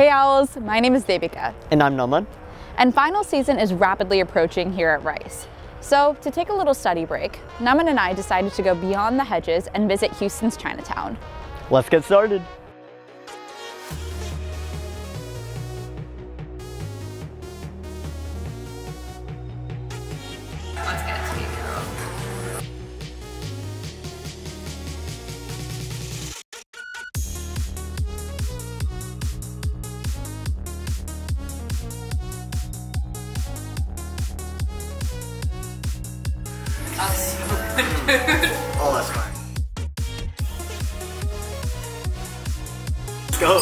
Hey Owls, my name is Devika. And I'm Naman. And final season is rapidly approaching here at Rice. So to take a little study break, Naman and I decided to go beyond the hedges and visit Houston's Chinatown. Let's get started. Oh, that's fine. Let's go.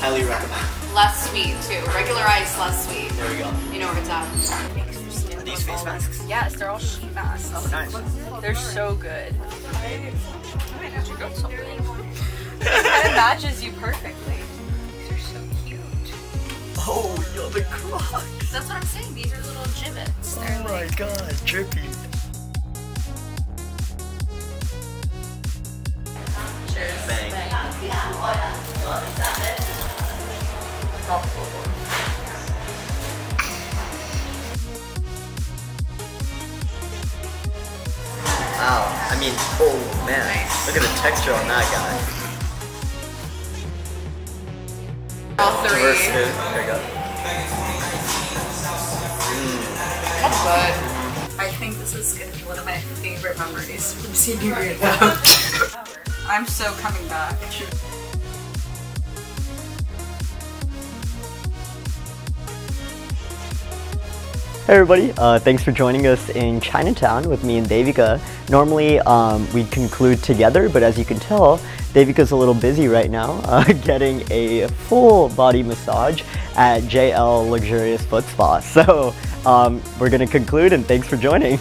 Highly recommend. Less sweet too. Regular ice, less sweet. There we go. You know where it's at. Are these face masks? Yes, they're all sheet masks. Oh, nice. They're so good. Did you get something? it kind of matches you perfectly. Oh, the Crocs. That's what I'm saying. These are little Jibbitz. They're Oh my like god, trippy. cheers. Bang. Wow, I mean, oh man, look at the texture on that guy. All three. Reverse. There you go. Mm. That's good. I think this is gonna be one of my favorite memories from senior year though. I'm so coming back. Hey everybody, uh, thanks for joining us in Chinatown with me and Devika. Normally um, we conclude together, but as you can tell, Devika's a little busy right now uh, getting a full body massage at JL Luxurious Foot Spa. So um, we're gonna conclude and thanks for joining.